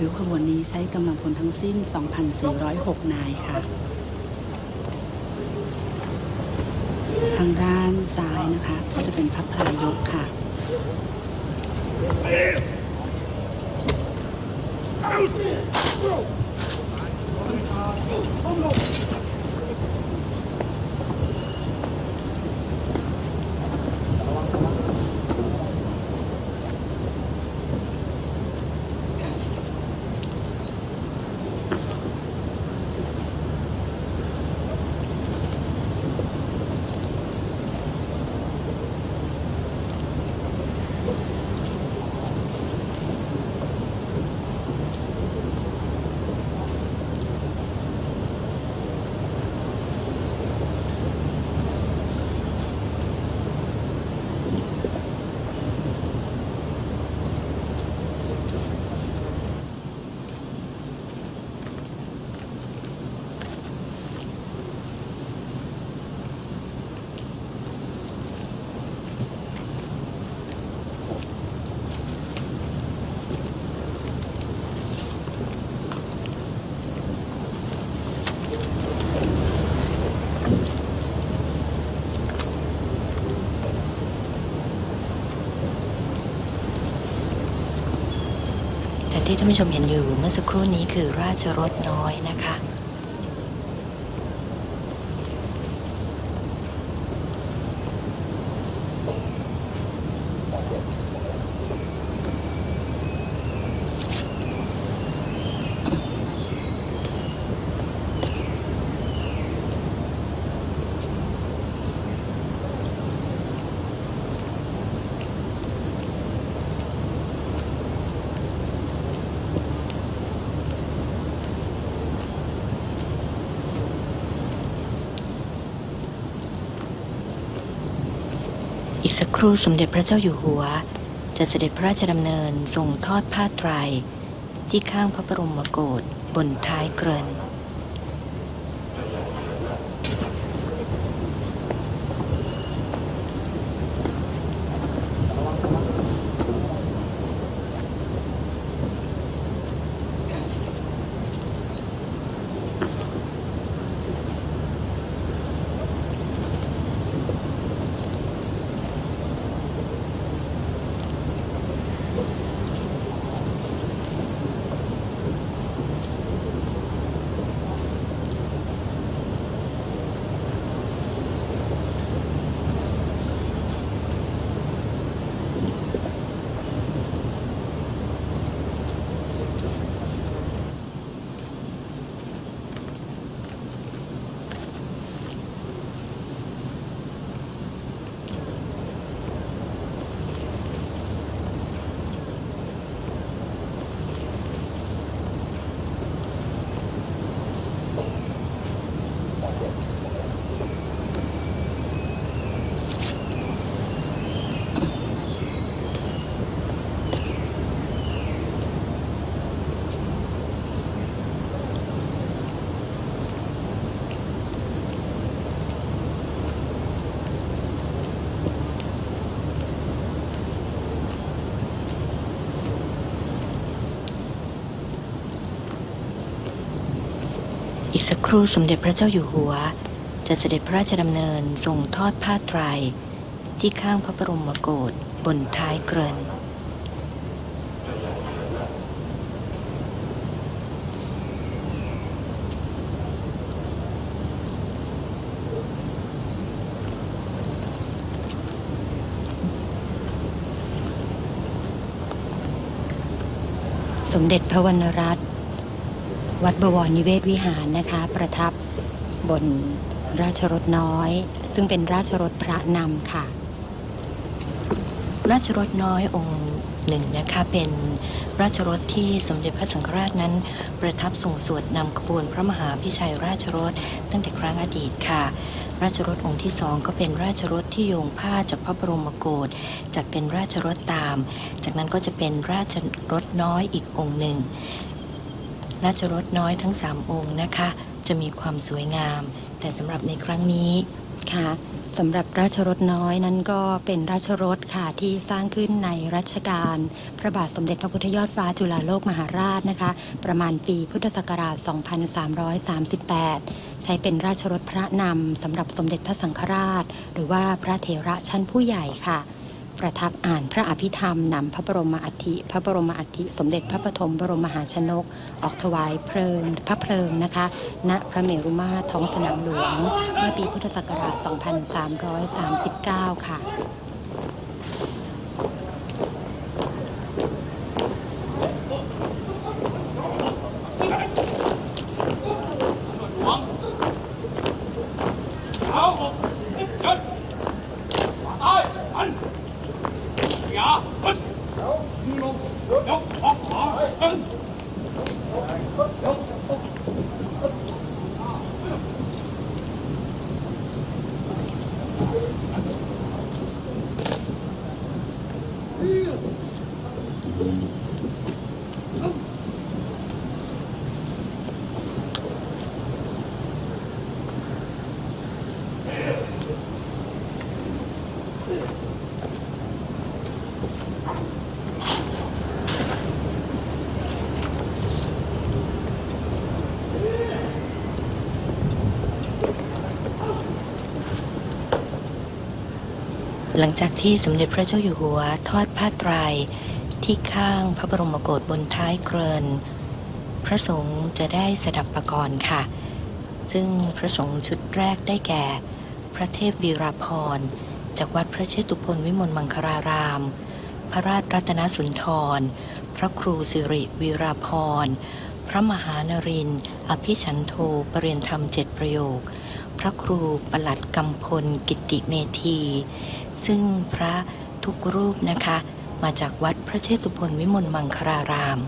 ริ้วขบวนนี้ใช้กำลังพลทั้งสิ้น 2,406 นายค่ะ ทางด้านซ้ายนะคะ ก็จะเป็นพระพลายกค่ะแที่ท่านผู้ชมเห็นอยู่เมื่อสักครู่นี้คือราชรถน้อยนะคะ อีกสักครู่สมเด็จพระเจ้าอยู่หัว จะเสด็จพระราชดำเนินทรงทอดผ้าไตร ที่ข้างพระบรมโกศบนท้ายเกริน สักครู่สมเด็จพระเจ้าอยู่หัว จะเสด็จพระราชดำเนินทรงทอดผ้าไตร ที่ข้างพระบรมโกศบนท้ายเกรินสมเด็จพระวรรณรัตน์ วัดบวรนิเวศวิหารนะคะ ประทับบนราชรถน้อย ซึ่งเป็นราชรถพระนำค่ะ ราชรถน้อยองค์หนึ่งนะคะเป็นราชรถที่สมเด็จพระสังฆราชนั้น ประทับส่งสวดนำขบวนพระมหาพิชัยราชรถตั้งแต่ครั้งอดีตค่ะ ราชรถองค์ที่สองก็เป็นราชรถที่โยงผ้าจากพระบรมโกศจัดเป็นราชรถตาม จากนั้นก็จะเป็นราชรถน้อยอีกองค์หนึ่ง ราชรถน้อยทั้งสามองค์นะคะ จะมีความสวยงาม แต่สำหรับในครั้งนี้ค่ะสำหรับราชรถน้อยนั้นก็เป็นราชรถค่ะที่สร้างขึ้นในรัชกาลพระบาทสมเด็จพระพุทธยอดฟ้าจุฬาโลกมหาราชนะคะ ประมาณปีพุทธศักราช 2338 ใช้เป็นราชรถพระนำสำหรับสมเด็จพระสังฆราช หรือว่าพระเถระชั้นผู้ใหญ่ค่ะ ประทับอ่านพระอภิธรรมนำพระบรมอัฐิพระบรมอัฐิสมเด็จพระปฐมบรมมหาชนก ออกถวายเพลิงพระเพลิงนะคะ ณพระเมรุมาตรท้องสนามหลวง เมื่อปีพุทธศักราช 2339 ค่ะ เอายัดตายอันอย่าอันลงยกออกขวาอัน หลังจากที่สมเด็จพระเจ้าอยู่หัวทอดผ้าไตรที่ข้างพระบรมโกศบนท้ายเกรินพระสงฆ์จะได้สดับประกรณ์ค่ะ ซึ่งพระสงฆ์ชุดแรกได้แก่ พระเทพวีราพร จากวัดพระเชตุพนวิมลมังคลาราม พระราชรัตนสุนทร พระครูสิริวีราพร พระมหานริน อภิชันโทปรเรียนธรรมเจ็ดประโยค พระครูประหลัดกำพลกิติเมธี ซึ่งพระทุกรูปนะคะ มาจากวัดพระเชตุพนวิมลมังคลาราม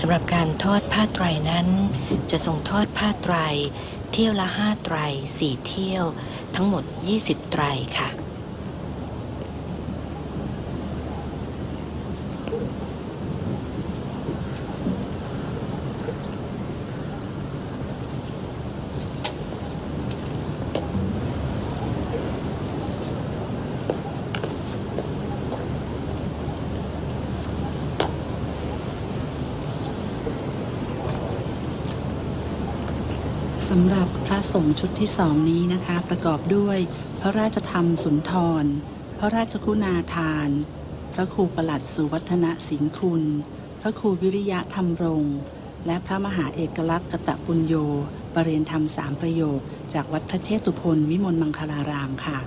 สำหรับการทอดผ้าไตรนั้น จะส่งทอดผ้าไตร เที่ยวละห้าไตรสี่เที่ยว ทั้งหมด 20 ไตรค่ะ สำหรับพระสงฆ์ชุดที่สองนี้นะคะ ประกอบด้วยพระราชธรรมสุนทร พระราชคุณาทาน พระครูประหลัดสุวัฒนสิงคุณ พระครูวิริยะธรรมรงค์และพระมหาเอกลักษณ์กตปุญโยประเรียนธรรมสามประโยค จากวัดพระเชตุพนวิมลมังคลารามค่ะ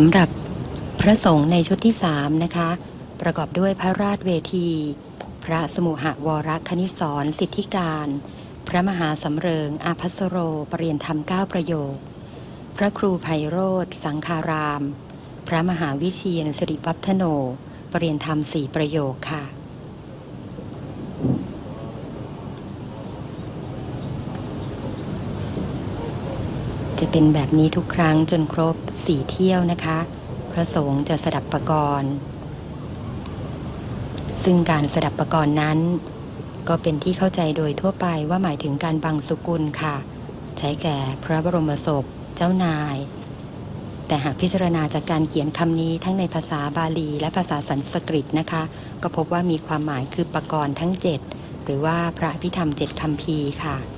สำหรับพระสงฆ์ในชุดที่สามนะคะ ประกอบด้วยพระราชเวที พระสมุหวรคณิสรสิทธิการ พระมหาสำเริงอาภัสโรปรเรียนธรรมเก้าประโยค พระครูไพโรธสังคาราม พระมหาวิเชียนสิริวัฒโน ปรเรียนธรรมสี่ประโยคค่ะ เป็นแบบนี้ทุกครั้งจนครบสี่เที่ยวนะคะ พระสงฆ์จะสดับประกรณ์ซึ่งการสดับประกรณ์นั้น ก็เป็นที่เข้าใจโดยทั่วไปว่าหมายถึงการบังสุกุลค่ะ ใช้แก่พระบรมศพเจ้านาย แต่หากพิจารณาจากการเขียนคำนี้ทั้งในภาษาบาลี และภาษาสันสกฤตนะคะ ก็พบว่ามีความหมายคือประกรณ์ทั้ง 7 หรือว่าพระอภิธรรมเจ็ดคำพีร์ค่ะ